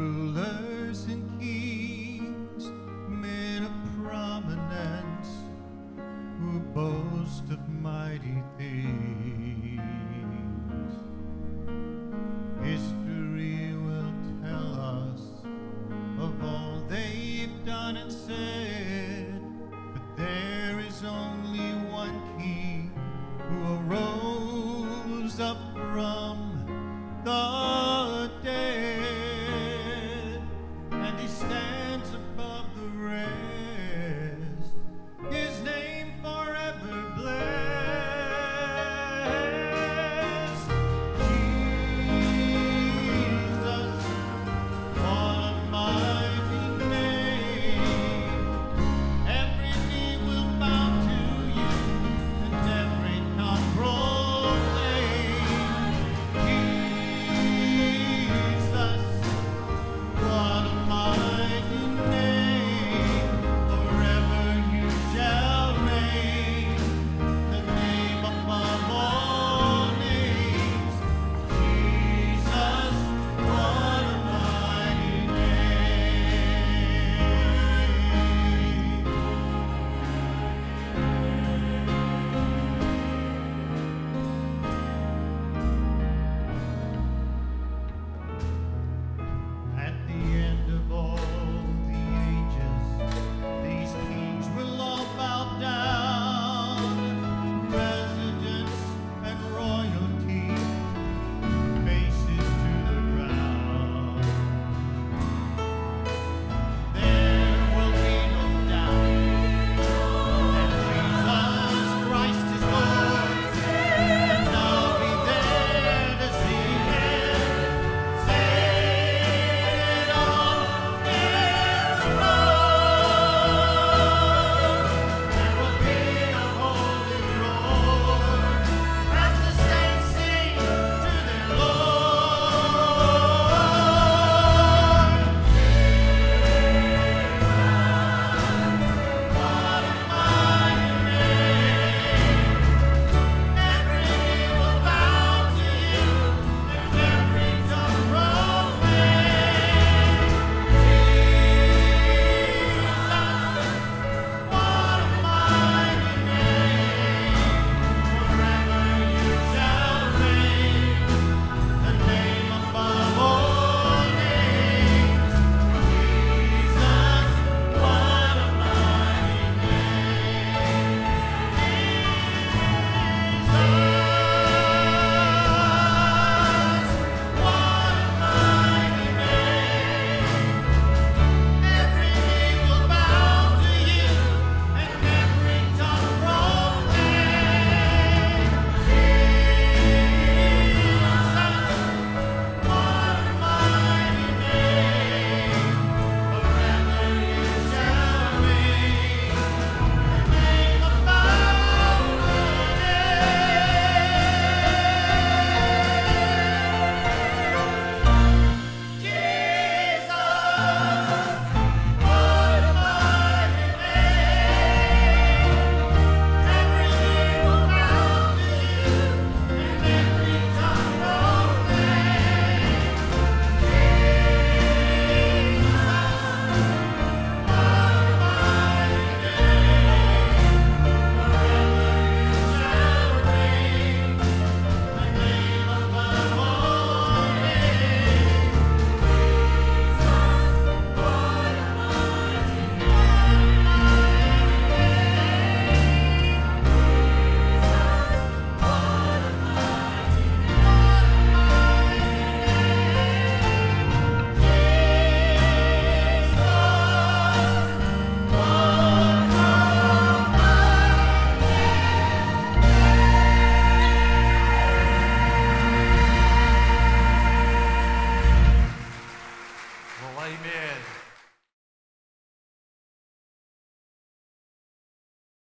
Rulers and kings, men of prominence, who boast of mighty things. History will tell us of all they've done and said, but there is only one king who arose up from the dead.